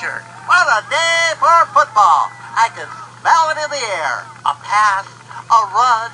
Fish t-shirt. What a day for football. I can smell it in the air. A pass, a run,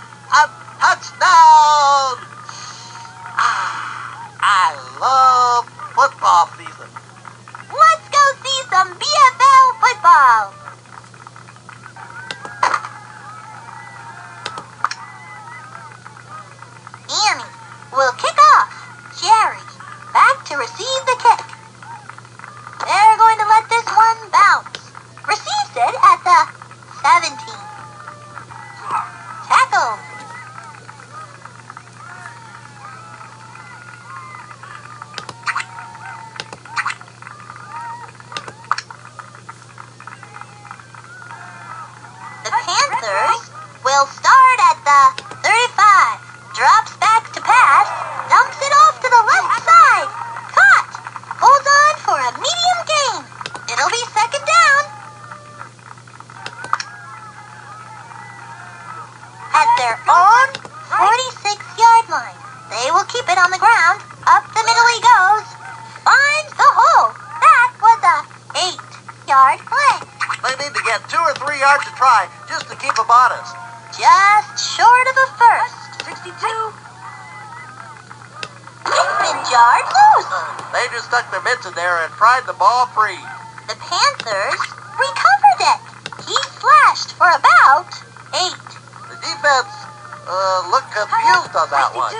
They just stuck their mitts in there and pried the ball free. The Panthers recovered it. He flashed for about eight. The defense uh, looked confused on that one.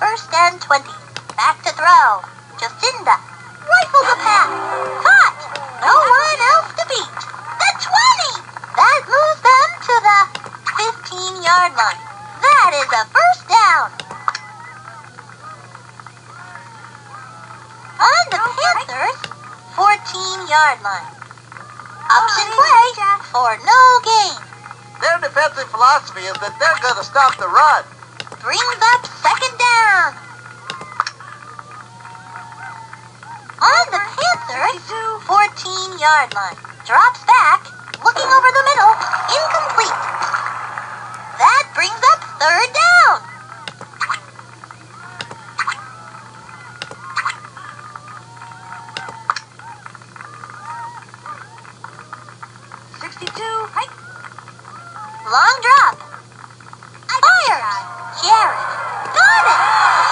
First and 20. Back to throw. Jocinda rifles a pass. Caught. No one else to beat. The 20. That moves them to the 15-yard line. That is a first down. On the Panthers' 14-yard line. Option oh, play for no gain. Their defensive philosophy is that they're going to stop the run. brings up second down. On the Panthers' 14-yard line. Drops back, looking over the middle, incomplete. That brings up third down. Sixty-two. Long drop. Fires. Jared. Got it.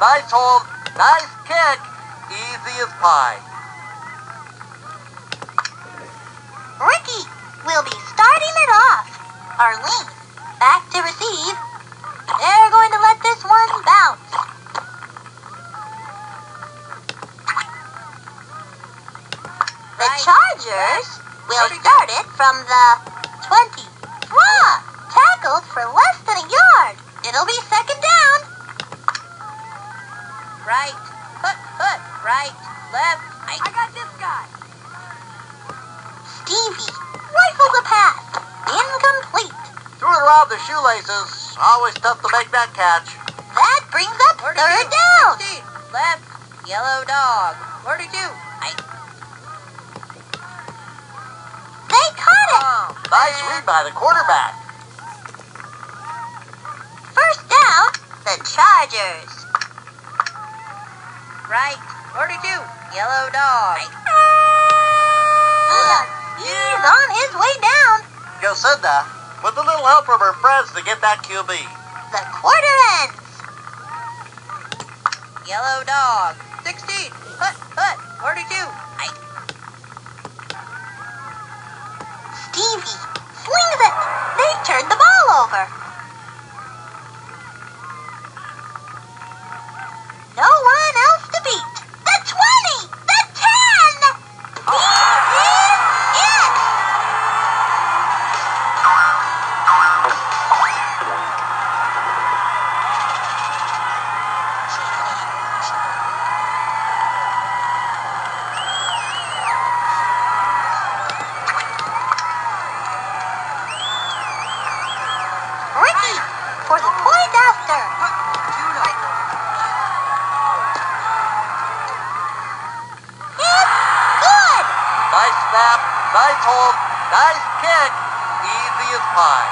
Nice hold, nice kick. Easy as pie. Ricky will be starting it off. Arlene back to receive. They're going to let this one bounce. The Chargers will start it from the 20. Draw! Tackled for less than a yard. It'll be around the shoelaces. Always tough to make that catch. That brings up third down. Left, yellow dog. 42. I, They caught it. oh, Nice read by the quarterback. First down, the Chargers. Right, 42. Yellow dog. Uh, He's on his way down. Jocinda, with a little help from her friends to get that QB. The quarter ends. Yellow dog. 16. Put, put. 42. I, Stevie flings it They turn the ball over. Nice hold, nice kick. Easy as pie.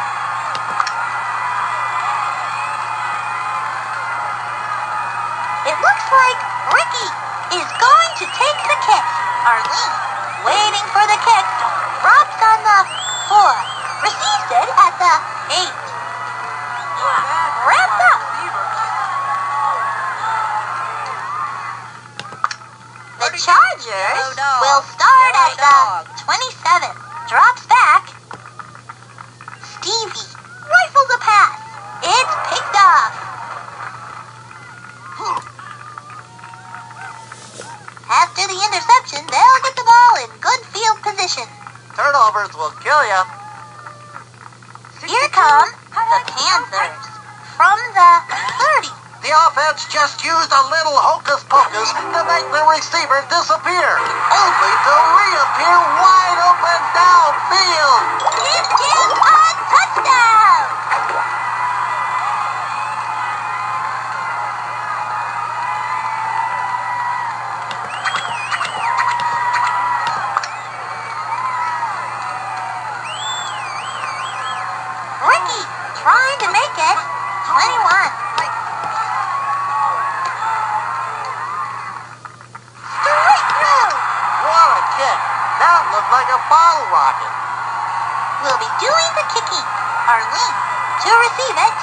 It looks like Ricky is going to take the kick. Arlene, waiting for the kick, drops on the four, receives it at the eight. Chargers oh, yellow dog, will start at yellow the 27. Drops back. Stevie rifles a pass. It's picked off. After the interception, they'll get the ball in good field position. Turnovers will kill you. Here come the Panthers from the 30. The offense just used a little hocus pocus to make the receiver disappear, only to bottle rocket. will be doing the kicking. Arlene to receive it.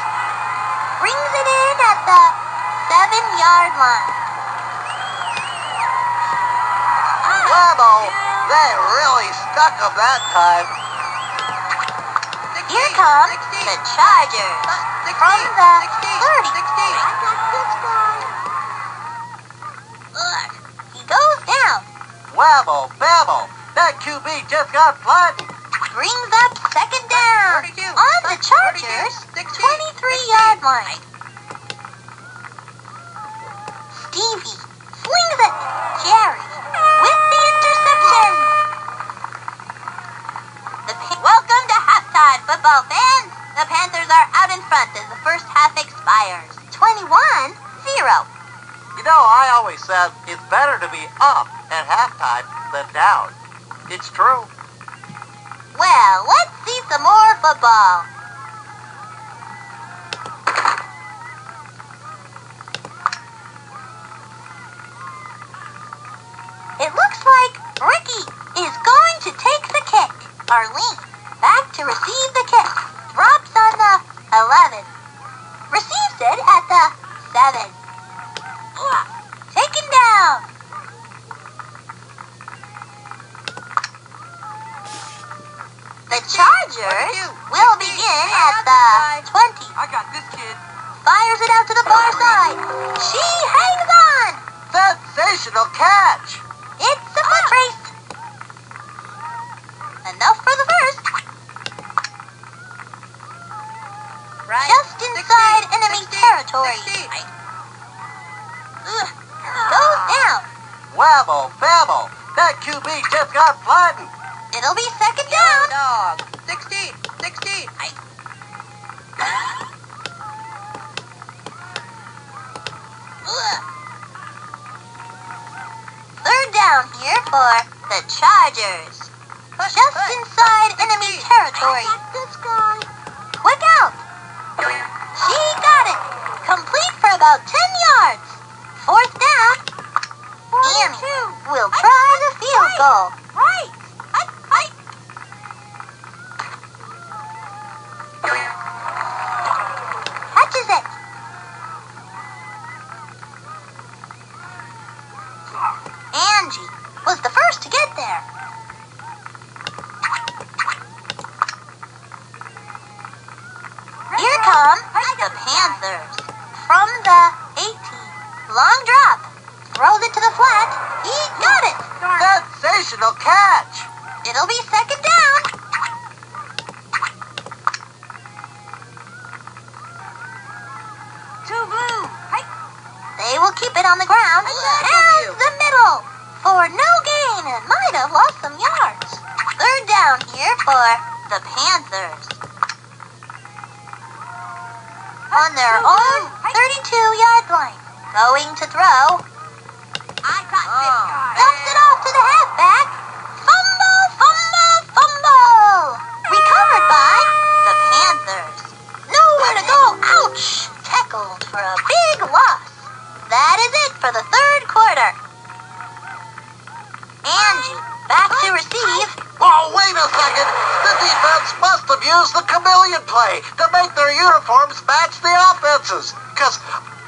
Brings it in at the seven yard line. Ah, Whammo! They really stuck him that time. Here come the Chargers ah, from the 30. Ugh, he goes down. Whammo, bammo! That QB just got flattened. Brings up second down on the Chargers 23 yard line. Stevie flings it. Jerry with the interception. The Welcome to halftime, football fans. The Panthers are out in front as the first half expires. 21 0. You know, I always said it's better to be up at halftime than down. It's true. Well, let's see some more football. It looks like Ricky is going to take the kick. Arlene back to receive the kick. Fires it out to the far side. She hangs on. Sensational catch! It's a foot race. Enough for the first. Right. Just inside enemy territory. 16. Ugh. Goes down. Whammo, bammo! That QB just got flattened. It'll be second down. dog. 16. 16. Ugh. Third down here for the Chargers. Just inside enemy territory. Quick out. She got it. Complete for about 10 yards. Fourth down. Annie will try the field goal. Right. Catches it. Angie was the first to get there. Here come the Panthers from the 18. Long drop. Throws it to the flat. He got it. Sensational catch. It'll be second down. Two blue. They will keep it on the ground. For the Panthers. On their own 32 yard line. Going to throw. I got this Oh. guy. Dumps it off to the halfback. Fumble, fumble, fumble. Recovered by the Panthers. Nowhere to go. Ouch. Tackled for a big loss. That is it for the third quarter. Angie, back to receive. Oh, wait a second. The defense must have used the chameleon play to make their uniforms match the offenses. Because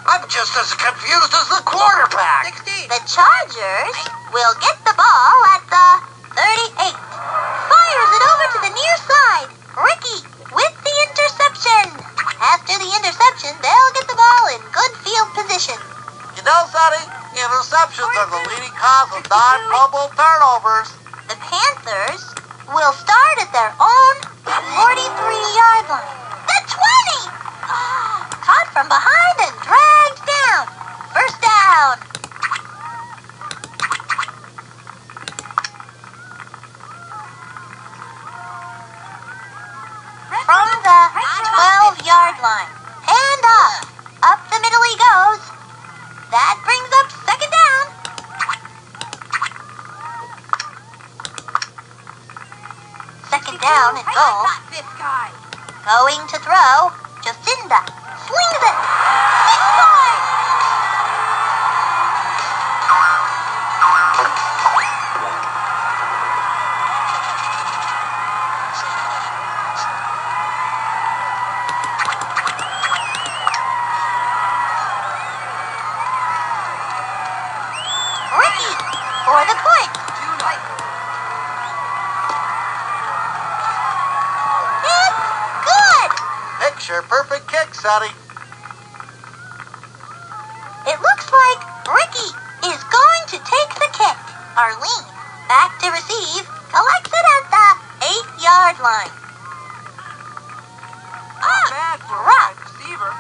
I'm just as confused as the quarterback. 16. The Chargers will get the ball at the 38. Fires it over to the near side. Ricky with the interception. After the interception, they'll get the ball in good field position. You know, Sunny, interceptions are the leading cause of non-fumble turnovers. The Panthers will start at their own 43-yard line. The 20! Ah, caught from behind and dragged down. First down. From the 12-yard line. And up. Up the middle he goes. That brings up second down. Second Going to throw. Jocinda swings it. Picture perfect kick, Sunny. It looks like Ricky is going to take the kick. Arlene, back to receive, collects it at the eight-yard line. Ah, Bad for a receiver.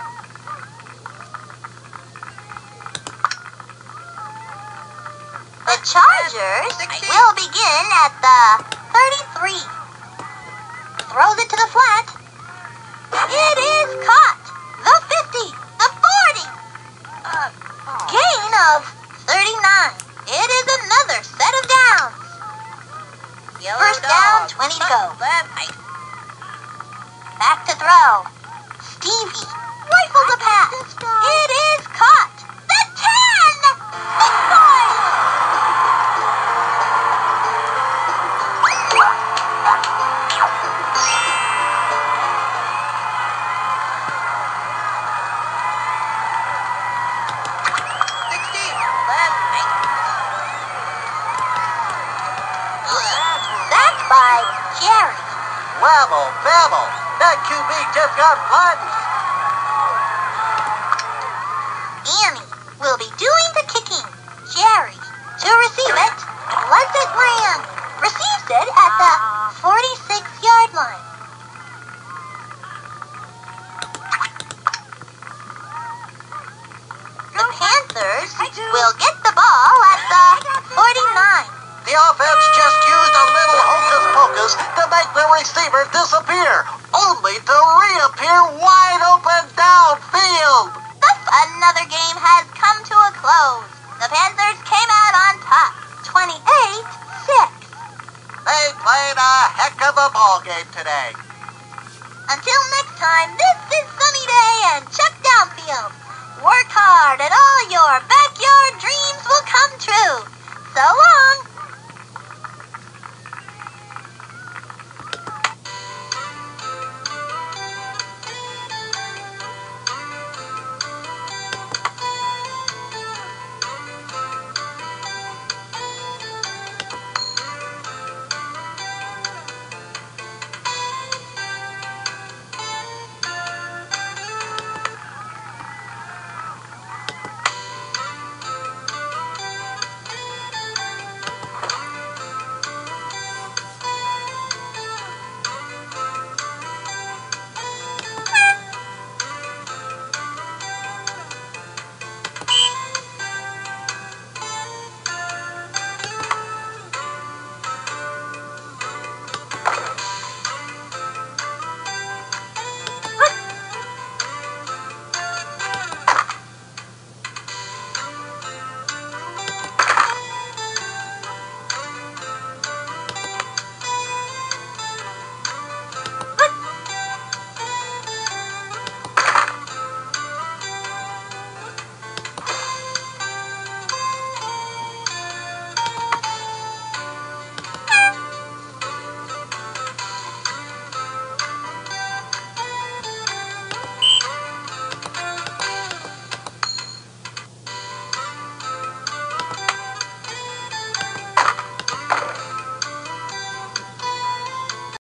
The Chargers will begin at the 33. Throws it to the flat. It is caught. Wabble, babble. That QB just got flattened. Annie receiver disappear, only to reappear wide open downfield. Thus, another game has come to a close. The Panthers came out on top, 28-6. They played a heck of a ball game today. Until next time, this is Sunny Day and Chuck Downfield. Work hard and all your backyard dreams will come true. So long